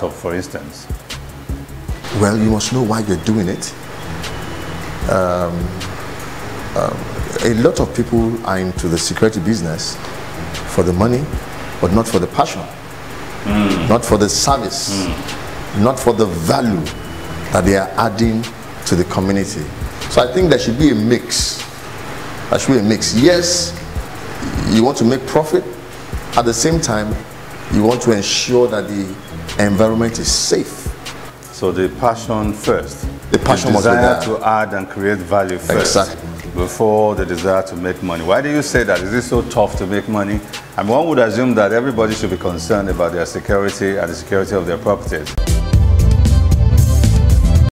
So, for instance, Well, you must know why you're doing it. Um, um, a lot of people are into the security business for the money, but not for the passion, not for the service, not for the value that they are adding to the community. So I think there should be a mix. There should be a mix. Yes, you want to make profit. At the same time, you want to ensure that the environment is safe. so the passion first. The passion be desire there. to add and create value first. Exactly. Before the desire to make money. Why do you say that? Is it so tough to make money? I And one would assume that everybody should be concerned about their security and the security of their properties.